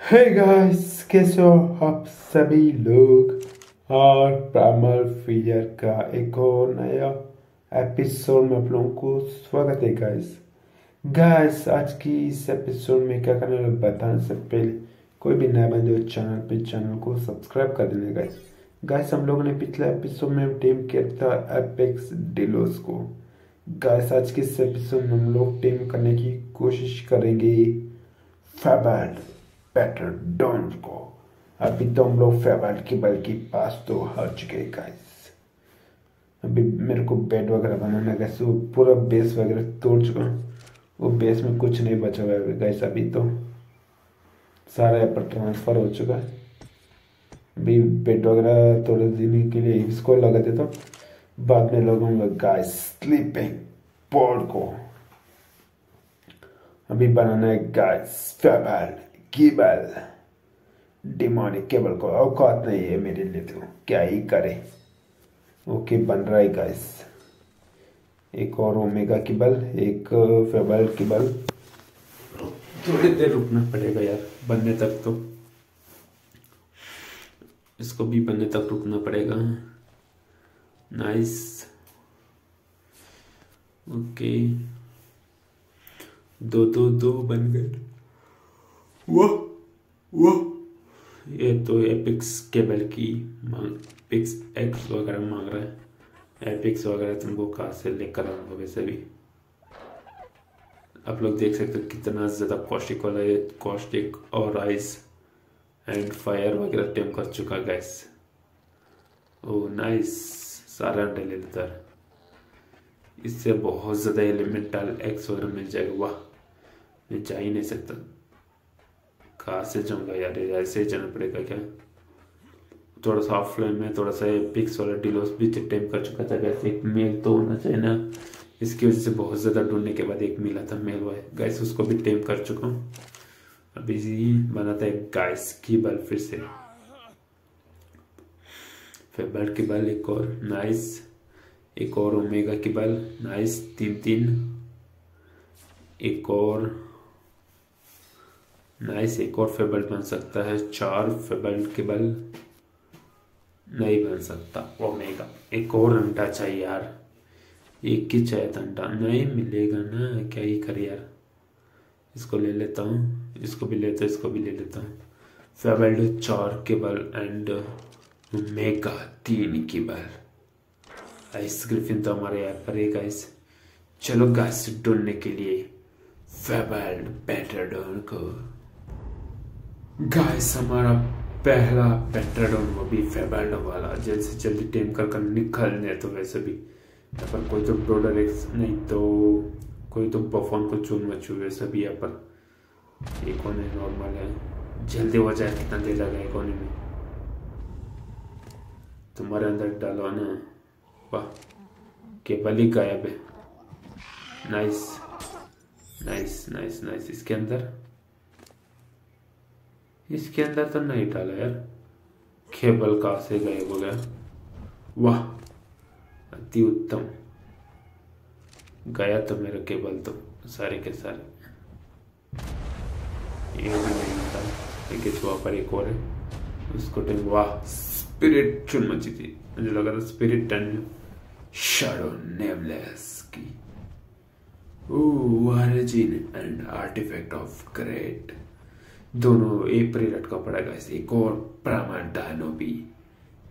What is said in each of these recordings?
Hey guys कैसे हो आप सभी लोग? और प्रामल फियर का एक और नया एपिसोड में आप लोगों को स्वागत है गाइस गाइस आज की इस एपिसोड में क्या करने वाले बताने से पहले कोई भी नया बंदे चैनल पे चैनल को सब्सक्राइब कर देना गाइस गाइस हम लोगों ने पिछले एपिसोड में टीम किया था एपेक्स डिलोस को। गाइस आज के इस एपिसोड में हम लोग टीम करने की कोशिश करेंगे। फेबल्ड बेटर डॉन को अभी तो हम लोग फेबल्ड के बल के पास तो आ चुके गाइस अभी मेरे को बेड वगैरह बनाना गैस वो पूरा बेस वगैरह तोड़ चुका वो बेस में कुछ नहीं बचा हुआ है गैस अभी तो। सारा यहाँ पर ट्रांसफ़र हो चुका है। अभी बेड वगैरह थोड़े दिन के लिए इसको लगा देता हूँ। बाद में लगाऊँगा गाइस स्लीपिंग पॉड को। अभी बनाना है guys fable kibble demonic kibble को औकात नहीं है मेरे लिए तो। क्या ही करे? ओके, बन रहा है गाइस एक और ओमेगा केबल, एक फेबल केबल। थोड़ी देर रुकना पड़ेगा यार, बनने तक तो। इसको भी बनने तक रुकना पड़ेगा। Nice okay. दो दो दो बन गए। वाह वाह ये तो एपिक्स केबल की मांग पिक्स एक्स वगैरह मांग रहा है। एपिक्स वगैरह तुमको कहाँ से लेकर आऊँगा वैसे भी आप लोग देख सकते हो कितना ज़्यादा कॉस्टिक वाला ये कॉस्टिक और आइस एंड फायर वगैरह टेम कर चुका गैस ओ नाइस सारा अंडे ले लेता है इससे बहुत ज़्यादा एलिमेंटल एक्स वगैरह मिल जाएगा। वाह, मैं जा ही नहीं सकता। कहाँ से जाऊँगा यार ऐसे ही जाना पड़ेगा क्या? थोड़ा सा ऑफ़ फ्लेम में, थोड़ा सा पिक्स वाला डिलोस भी टेम कर चुका था वैसे एक मेल तो होना चाहिए ना। इसकी वजह से बहुत ज़्यादा ढूँढने के बाद एक मिला था मेल वाय गैस उसको भी टेम कर चुका हूँ। अभी बना था एक गाइस की बल फिर से। फिर बल की बल एक और नाइस एक और ओमेगा की बल नाइस तीन तीन एक और नाइस एक और फेबल बन सकता है, चार फेबल के बल नहीं बन सकता, ओमेगा। एक और अंडा चाहिए यार। एक ही चाहिए था अंडा नहीं मिलेगा ना, क्या ही कर यार। इसको ले लेता हूँ, इसको भी लेता इसको भी ले लेता हूँ। फेबल्ड चार के बल एंड मेगा तीन की बल। आइस ग्रिफिन तो हमारे यहाँ पर है गाइस चलो गाइस ढूँढने के लिए फेबल्ड पेटाडोन को गाइस हमारा पहला पेटाडोन वो भी फेबल्ड वाला जल्द से जल्दी टेम कर कर निकलने तो वैसे भी। पर कोई तो ब्रोडर नहीं तो कोई तो बफोन को चून मचू, वैसे भी यहाँ पर एक कोने नॉर्मल है। जल्दी हो जाए, कितना देर लगा एक कोने में? तुम्हारे अंदर डालो ना वाह केबल ही गायब है। नाइस नाइस नाइस नाइस इसके अंदर? इसके अंदर तो नहीं डाला यार। केबल कहाँ से गायब हो गया? वाह, अति उत्तम। गया तो मेरा केबल तो सारे के सारे। ये भी नहीं होता लेकिन वहाँ पर एक और है। उसको टाइम वाह स्पिरिट चुन मची थी। मुझे लगा था स्पिरिट एंड शैडो नेवलेस की। Origin and artifact of great दोनों एक पर ही लटका पड़ा है एक और प्राइमर डायनो भी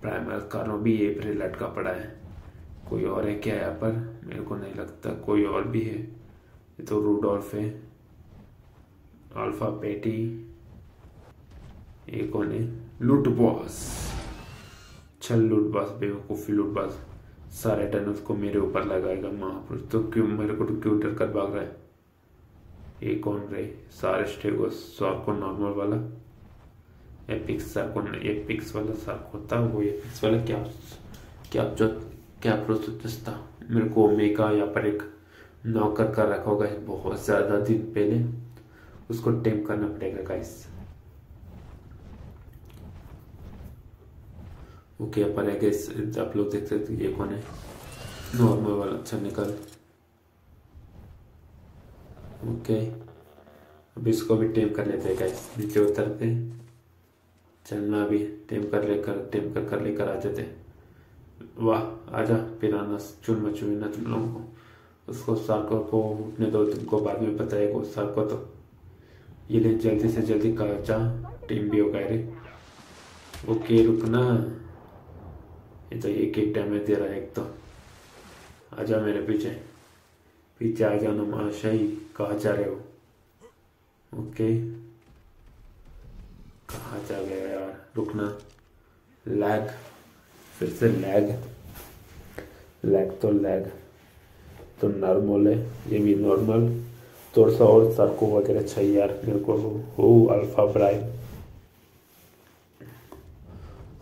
प्राइमर कारो भी एक पर लटका पड़ा है। कोई और है क्या यहाँ पर? मेरे को नहीं लगता। कोई और भी है? ये तो रूडोल्फ है। अल्फ़ा पेटी एक है। लूट बॉस चल लूट बॉस बेवकूफ़ी लूट बॉस सारे टन उसको मेरे ऊपर लगाएगा महापुरुष। तो क्यों मेरे को तो क्यों डर कर भाग रहा है? ये कौन रहे सारे स्टेगोस सार्को नॉर्मल वाला। एपिक्स सार्को एपिक्स वाला सार्को था वो एपिक्स वाला क्या क्या जो, क्या प्रोसेस था? मेरे को ओमेगा यहाँ पर एक नौकर का रखा होगा बहुत ज़्यादा दिन पहले। उसको टेम करना पड़ेगा गाइस ओके यहाँ पर आप लोग देख सकते ये कौन है? नॉर्मल वाला अच्छा निकल। ओके। अब इसको भी टेम कर लेते हैं गाइस नीचे उतरते चलना भी टेम कर लेकर टेम कर कर लेकर आ जाते वाह आ आजा, पिराना चुन मचुए ना तुम लोगों को। उसको सार्को को उठने दो तुमको बाद में बताएगा उस सार्को तो। ये ले जल्दी से जल्दी काचा टीम भी होगा रे। ओके, रुकना। ये तो एक एक डैमेज दे रहा है एक तो। आजा मेरे पीछे। पीछे आ जाना महाशय कहा जा रहे हो ओके? कहा जा गया यार? रुकना। लैग। फिर से लैग। लैग तो लैग। तो नॉर्मल है। ये भी नॉर्मल। थोड़ा सा और सर्को वगैरह चाहिए यार मेरे को। हो अल्फ़ा प्राइम।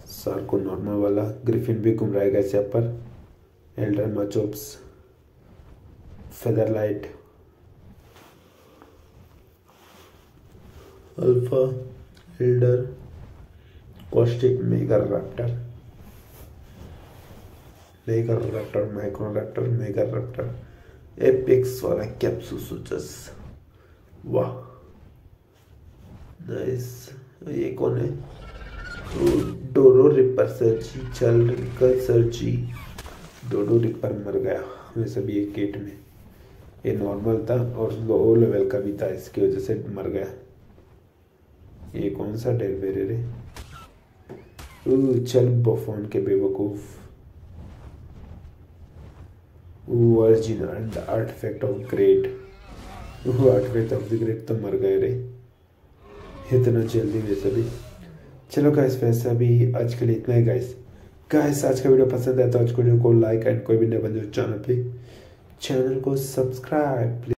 सर्को नॉर्मल वाला। ग्रिफिन भी घूम रहेगा इस पर। Elder मचोप्स feather light alpha elder caustic mega raptor mega raptor micro raptor mega raptor epics वाला कैप्सूसुचस वाह। नाइस ये कौन है? डोरो रिपर सर्जी चल रिकर सर्जी डोडो रिपर मर गया। वैसे भी एक किट में। ये नॉर्मल था, और लो लेवल का भी था, इसकी वजह से मर गया। ये कौन सा डेल बेरे रे? चल बफोन के बेवकूफ़। Virgin and artifact of great वो आर्टिफैक्ट ऑफ़ द ग्रेट तो मर गए रे। इतना जल्दी वैसे भी चलो गाइस वैसा भी आज के लिए इतना ही गाइस गाइस आज का वीडियो पसंद है तो आज को लाइक एंड कोई भी नए बंदे चैनल पे चैनल को सब्सक्राइब